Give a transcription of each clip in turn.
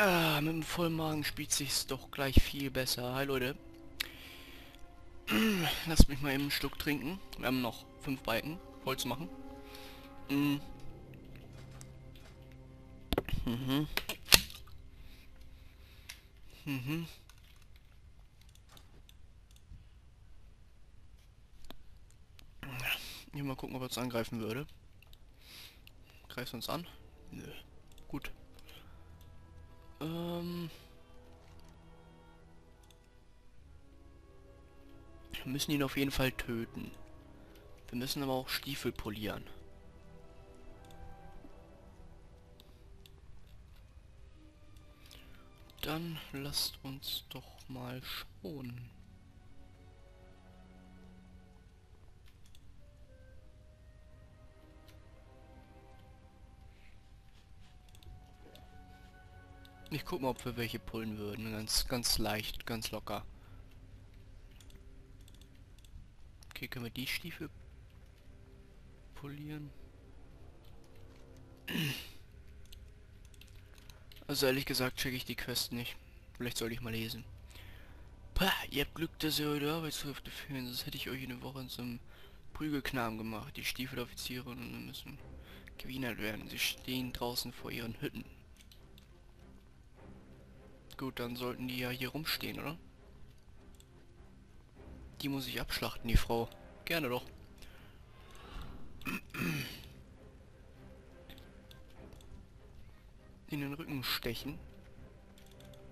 Ah, mit dem vollen Magen spielt sich's doch gleich viel besser. Hi Leute. Lasst mich mal eben einen Schluck trinken. Wir haben noch fünf Balken voll zu machen. Mm. Mhm. Mhm. Hier mal gucken, ob er uns angreifen würde. Greift uns an? Nö. Gut. Ähm... Wir müssen ihn auf jeden Fall töten. Wir müssen aber auch Stiefel polieren. Dann lasst uns doch mal schauen. Ich guck mal, ob wir welche pullen würden. Ganz, ganz leicht, ganz locker. Okay, können wir die Stiefel polieren? Also ehrlich gesagt checke ich die Quest nicht. Vielleicht sollte ich mal lesen. Pah, ihr habt Glück, dass ihr heute Arbeitskräfte fehlen. Sonst hätte ich euch eine Woche in so einem Prügelknaben gemacht. Die Stiefeloffiziere müssen gewienert werden. Sie stehen draußen vor ihren Hütten. Gut, dann sollten die ja hier rumstehen, oder? Die muss ich abschlachten, die Frau. Gerne doch. In den Rücken stechen.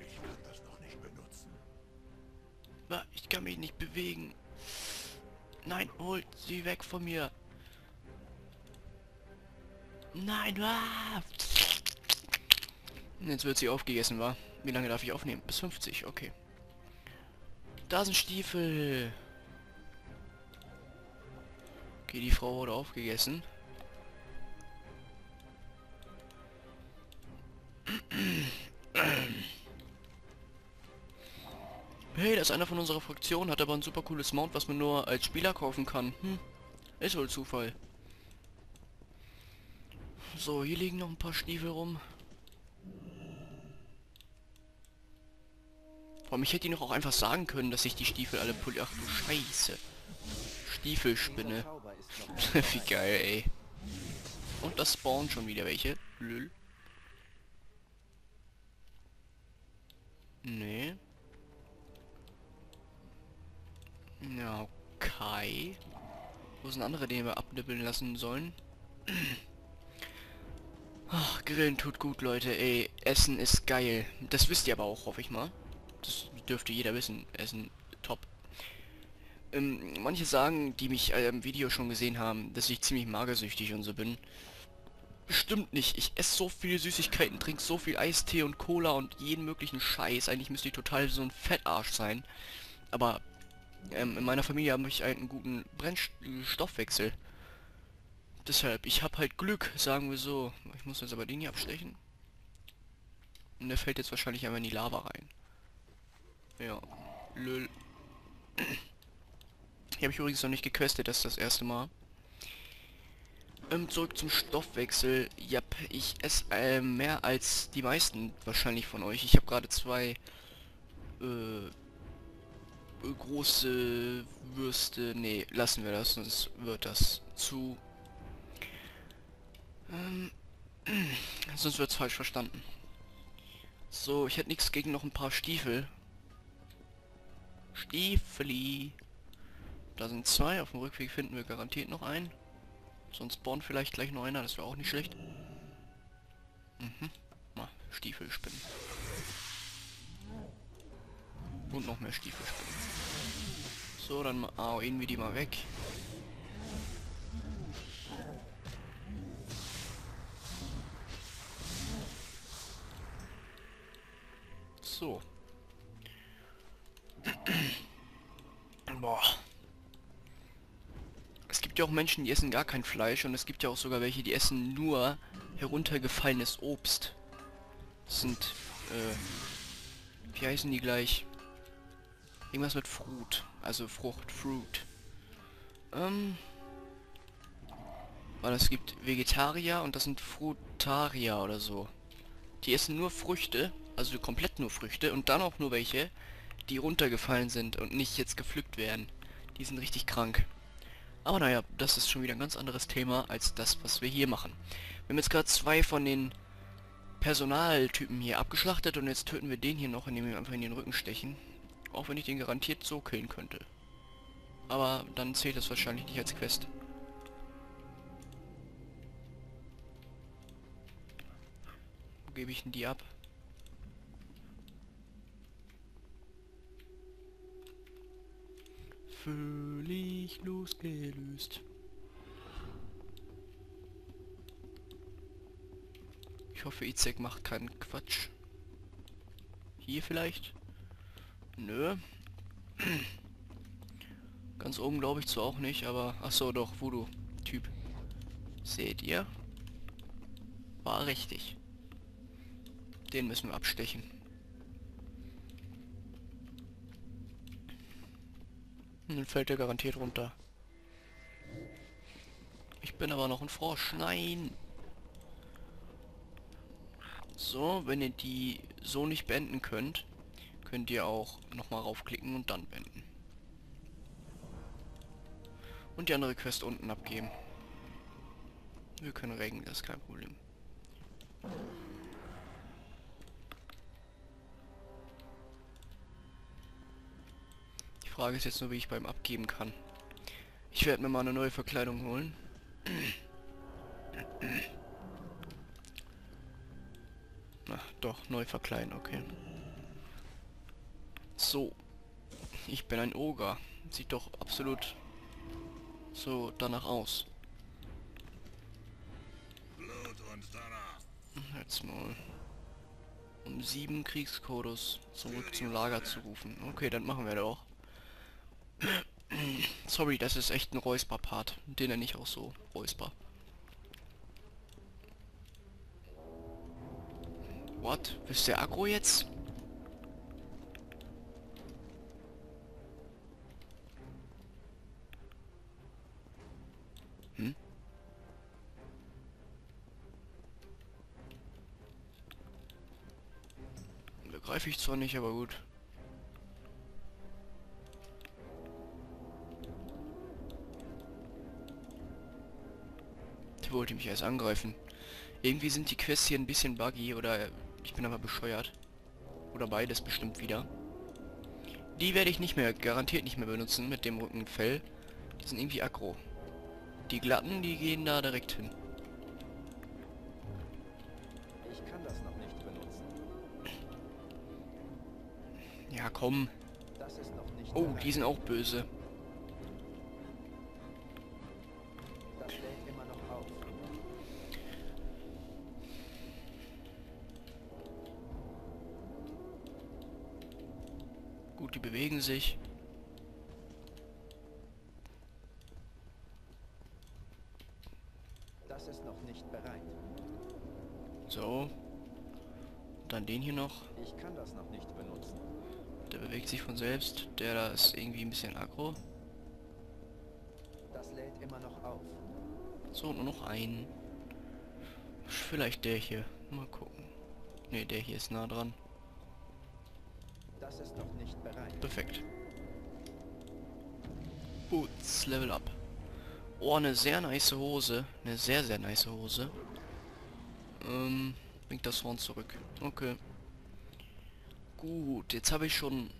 Ich kann das noch nicht benutzen. Ich kann mich nicht bewegen. Nein, holt sie weg von mir. Nein, ah! Jetzt wird sie aufgegessen, war. Wie lange darf ich aufnehmen? Bis 50, okay. Da sind Stiefel. Okay, die Frau wurde aufgegessen. Hey, das ist einer von unserer Fraktion, hat aber ein super cooles Mount, was man nur als Spieler kaufen kann. Hm, ist wohl Zufall. So, hier liegen noch ein paar Stiefel rum. Warum ich hätte ihnen auch einfach sagen können, dass ich die Stiefel alle pulli... Ach du Scheiße. Stiefelspinne. Wie geil, ey. Und das spawnen schon wieder welche. Lül. Nee. Ja, okay. Wo sind andere, die wir abnippeln lassen sollen? Ach, Grillen tut gut, Leute, ey. Essen ist geil. Das wisst ihr aber auch, hoffe ich mal. Das dürfte jeder wissen. Essen top. Ähm, manche sagen, die mich äh, im Video schon gesehen haben, dass ich ziemlich magersüchtig und so bin. Stimmt nicht. Ich esse so viele Süßigkeiten, trinke so viel Eistee und Cola und jeden möglichen Scheiß. Eigentlich müsste ich total so ein Fettarsch sein. Aber ähm, in meiner Familie habe ich einen guten Brennstoffwechsel. Deshalb, ich habe halt Glück, sagen wir so. Ich muss jetzt aber den hier abstechen. Und der fällt jetzt wahrscheinlich einmal in die Lava rein. Ja. Lül. Hier habe ich übrigens noch nicht gequestet, das ist das erste Mal. Ähm, zurück zum Stoffwechsel. Ja, ich esse äh, mehr als die meisten wahrscheinlich von euch. Ich habe gerade zwei äh, große Würste. Nee, lassen wir das, sonst wird das zu... Ähm, sonst wird es falsch verstanden. So, ich hätte nichts gegen noch ein paar Stiefel. Stiefeli. Da sind zwei. Auf dem Rückweg finden wir garantiert noch einen. Sonst spawnt vielleicht gleich noch einer. Das wäre auch nicht schlecht. Mhm. Na, Stiefelspinnen. Und noch mehr Stiefelspinnen. So, dann AOEen wir die mal weg. So. Boah. Es gibt ja auch Menschen, die essen gar kein Fleisch und es gibt ja auch sogar welche, die essen nur heruntergefallenes Obst. Das sind, äh, wie heißen die gleich? Irgendwas mit Fruit, also Frucht, Fruit. Ähm, weil es gibt Vegetarier und das sind Frutarier oder so. Die essen nur Früchte Also komplett nur Früchte und dann auch nur welche, die runtergefallen sind und nicht jetzt gepflückt werden. Die sind richtig krank. Aber naja, das ist schon wieder ein ganz anderes Thema als das, was wir hier machen. Wir haben jetzt gerade zwei von den Personaltypen hier abgeschlachtet und jetzt töten wir den hier noch, indem wir einfach in den Rücken stechen. Auch wenn ich den garantiert so killen könnte. Aber dann zählt das wahrscheinlich nicht als Quest. Wo gebe ich denn die ab? Völlig losgelöst. Ich hoffe, Izek macht keinen Quatsch. Hier vielleicht? Nö. Ganz oben glaube ich zwar auch nicht, aber... Ach so, doch, Voodoo-Typ. Seht ihr? War richtig. Den müssen wir abstechen. Dann fällt er garantiert runter. Ich bin aber noch ein Frosch. Nein! So, wenn ihr die so nicht beenden könnt, könnt ihr auch nochmal raufklicken und dann beenden. Und die andere Quest unten abgeben. Wir können reggen, das ist kein Problem. Frage ist jetzt nur, wie ich beim Abgeben kann. Ich werde mir mal eine neue Verkleidung holen. Na, doch, neu verkleiden, okay. So. Ich bin ein Oger. Sieht doch absolut so danach aus. Blut und danach. Jetzt mal. Um sieben Kriegskodus zurück zum Lager zu rufen. Okay, dann machen wir doch. Sorry, das ist echt ein Räusper-Part. Den nenne ich auch so. Räusper. What? Bist du aggro jetzt? Hm? Begreife ich zwar nicht, aber gut. Wollte mich erst angreifen. Irgendwie sind die Quests hier ein bisschen buggy oder ich bin aber bescheuert. Oder beides bestimmt wieder. Die werde ich nicht mehr, garantiert nicht mehr benutzen mit dem Rückenfell. Die sind irgendwie aggro. Die glatten, die gehen da direkt hin. Ich kann das noch nicht benutzen. Ja, komm. Das ist noch nicht Oh, die sind auch böse. Bewegen sich. Das ist noch nicht bereit. So. Dann den hier noch. Ich kann das noch nicht benutzen. Der bewegt sich von selbst. Der da ist irgendwie ein bisschen aggro. Das lädt immer noch auf. So, nur noch einen. Vielleicht der hier. Mal gucken. Ne, der hier ist nah dran. Das ist noch nicht bereit. Perfekt. Boots, Level up. Oh, eine sehr nice Hose. Eine sehr, sehr nice Hose. Ähm, bringt das Horn zurück. Okay. Gut, jetzt habe ich schon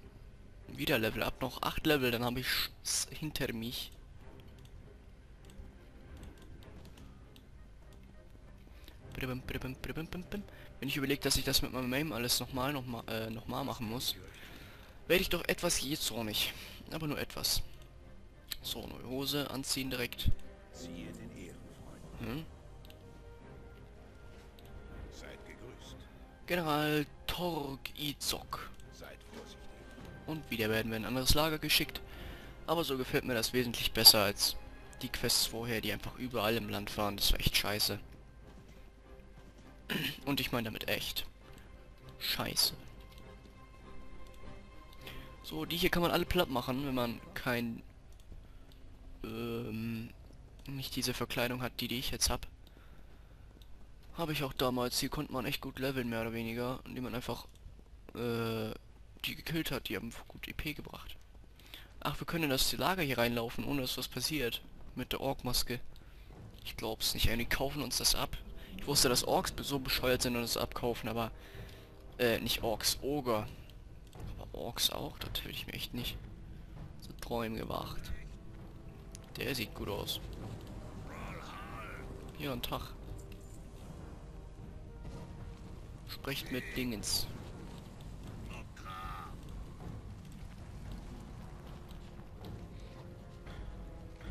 wieder Level up. Noch 8 Level, dann habe ich hinter mich. Wenn ich überlege, dass ich das mit meinem Aim alles nochmal, nochmal, äh, nochmal machen muss, werde ich doch etwas jähzornig. Aber nur etwas. So, neue Hose anziehen direkt. Hm? General Torg Izok. Und wieder werden wir in ein anderes Lager geschickt. Aber so gefällt mir das wesentlich besser als die Quests vorher, die einfach überall im Land waren. Das war echt scheiße. Und ich meine damit echt. Scheiße. So, die hier kann man alle platt machen, wenn man kein... Ähm, nicht diese Verkleidung hat, die, die ich jetzt habe. Habe ich auch damals. Hier konnte man echt gut leveln, mehr oder weniger. Indem man einfach äh, die gekillt hat. Die haben gut EP gebracht. Ach, wir können in das Lager hier reinlaufen, ohne dass was passiert. Mit der Ork-Maske. Ich glaub's nicht. Die kaufen uns das ab. Ich wusste, dass Orks so bescheuert sind und das abkaufen, aber... Äh, nicht Orks, Oger. Aber Orks auch? Das hätte ich mir echt nicht so Träumen gewacht. Der sieht gut aus. Hier, ein Tag. Sprecht mit Dingens.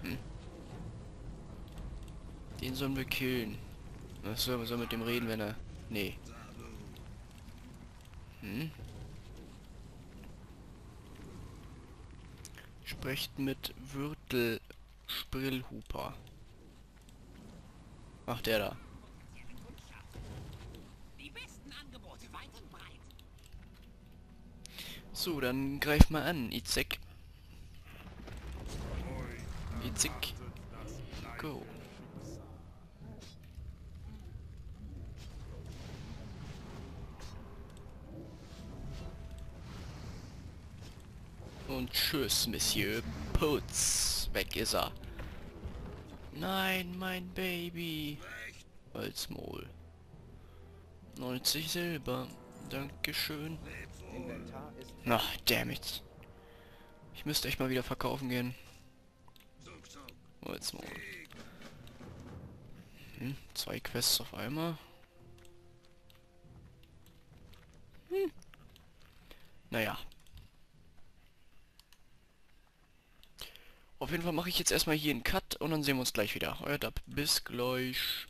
Hm. Den sollen wir killen. Was soll wir sollen mit dem reden, wenn er... Nee. Hm. Sprecht mit Würtel Sprillhuper. Ach, der da. So, dann greif mal an, Izek. Izek. Go. Und tschüss, Monsieur Putz. Weg ist er. Nein, mein Baby. Maul. 90 Silber. Dankeschön. Ist Ach, damn it. Ich müsste echt mal wieder verkaufen gehen. Maul. Hm, zwei Quests auf einmal. Hm. Naja. Auf jeden Fall mache ich jetzt erstmal hier einen Cut und dann sehen wir uns gleich wieder. Euer Dab. Bis gleich.